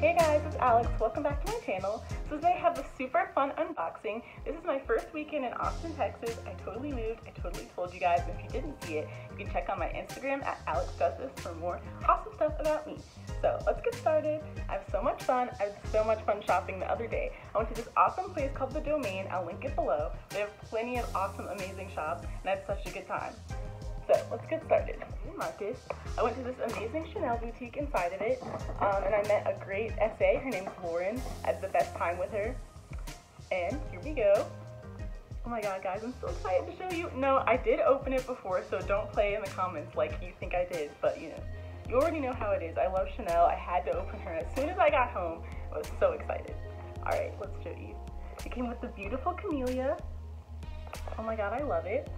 Hey guys, it's Alex. Welcome back to my channel. So today I have a super fun unboxing. This is my first weekend in Austin, Texas. I totally moved. I totally told you guys. If you didn't see it, you can check out my Instagram at Alex Does This for more awesome stuff about me. So let's get started. I have so much fun. I had so much fun shopping the other day. I went to this awesome place called The Domain. I'll link it below. They have plenty of awesome, amazing shops, and I had such a good time. So let's get started. Marcus. I went to this amazing Chanel boutique inside of it, um, and I met a great SA. Her name's Lauren. I had the best time with her. And here we go. Oh my god, guys, I'm so excited to show you. No, I did open it before, so don't play in the comments like you think I did, but you know, you already know how it is. I love Chanel. I had to open her as soon as I got home. I was so excited. All right, let's show you. It came with the beautiful camellia. Oh my god, I love it.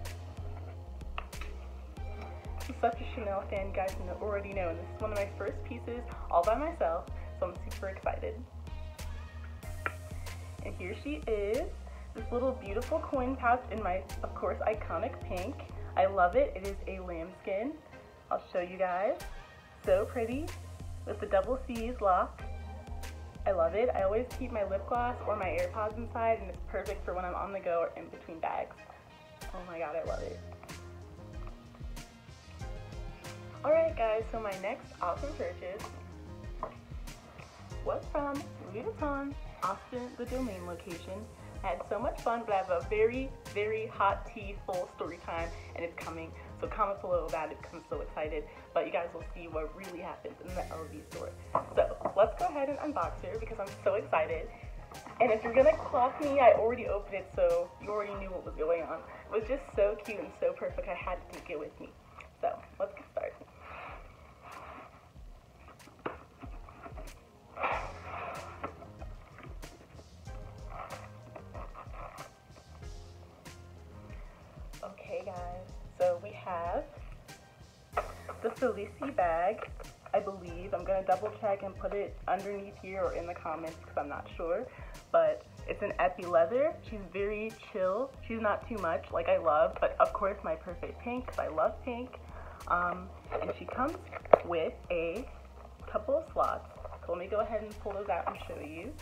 I'm such a Chanel fan, guys already know, and this is one of my first pieces all by myself, so I'm super excited. And here she is, this little beautiful coin pouch in my, of course, iconic pink. I love it. It is a lambskin. I'll show you guys. So pretty with the double C's lock. I love it. I always keep my lip gloss or my AirPods inside, and it's perfect for when I'm on the go or in between bags. Oh my god, I love it. Guys, so my next awesome purchase was from Louis Vuitton, Austin, the Domain location. I had so much fun, but I have a very, very hot tea full story time, and it's coming. So comment below about it because I'm so excited. But you guys will see what really happens in the LV store. So let's go ahead and unbox her because I'm so excited. And if you're gonna clock me, I already opened it, so you already knew what was going on. It was just so cute and so perfect. I had to take it with me. Have the Felicie bag, I believe. I'm going to double check and put it underneath here or in the comments because I'm not sure. But it's an epi leather. She's very chill. She's not too much like I love, but of course my perfect pink because I love pink. Um, and she comes with a couple of slots. So let me go ahead and pull those out and show you.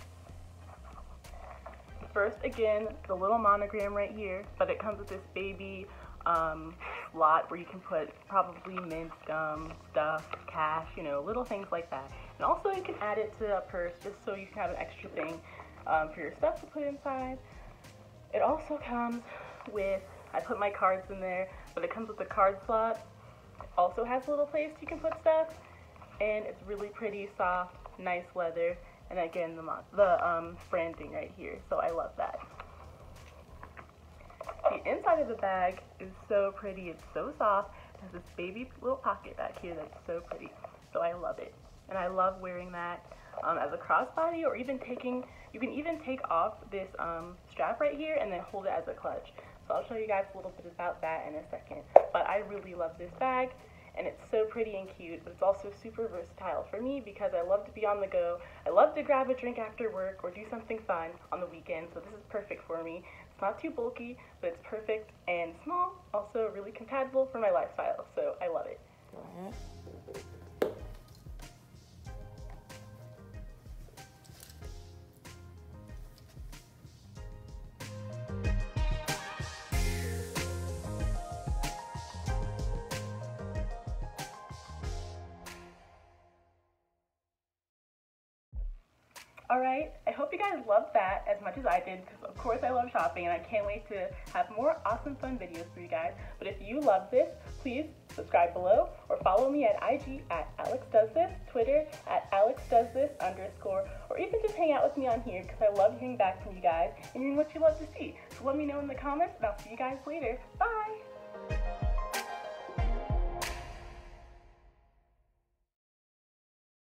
First, again, the little monogram right here, but it comes with this baby um, lot where you can put probably mint gum, stuff, cash, you know, little things like that. And also you can add it to a purse just so you can have an extra thing um, for your stuff to put inside. It also comes with, I put my cards in there, but it comes with a card slot. Also has a little place you can put stuff, and it's really pretty, soft, nice leather, and again, the, the um, branding right here, so I love that. Inside of the bag is so pretty. It's so soft. It has this baby little pocket back here that's so pretty. So I love it. And I love wearing that um, as a crossbody or even taking, you can even take off this um, strap right here and then hold it as a clutch. So I'll show you guys a little bit about that in a second. But I really love this bag and it's so pretty and cute, but it's also super versatile for me because I love to be on the go. I love to grab a drink after work or do something fun on the weekend, so this is perfect for me. It's not too bulky, but it's perfect and small, also really compatible for my lifestyle, so I love it. Alright, I hope you guys loved that as much as I did because of course I love shopping and I can't wait to have more awesome fun videos for you guys. But if you love this, please subscribe below or follow me at IG at Alex Does This, Twitter at Alex Does This underscore, or even just hang out with me on here because I love hearing back from you guys and hearing what you love to see. So let me know in the comments and I'll see you guys later. Bye!